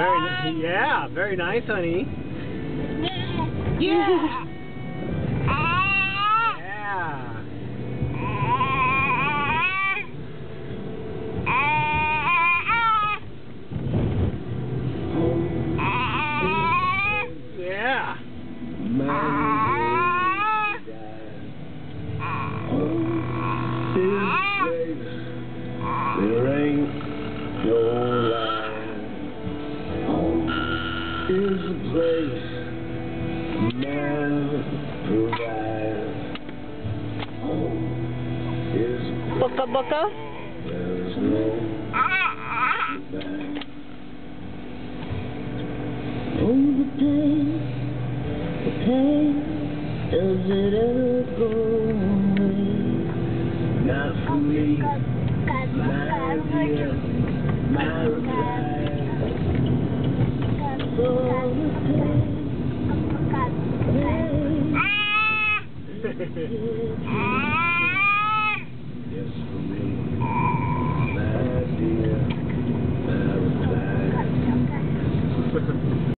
Very. Yeah, very nice, honey. Yeah. Yeah. Yeah. There ain't no is a place man provides. Home is a Baka baka? There's no back. Oh, the pain, the pain, does it ever go away? Not for me, my dear, my pain,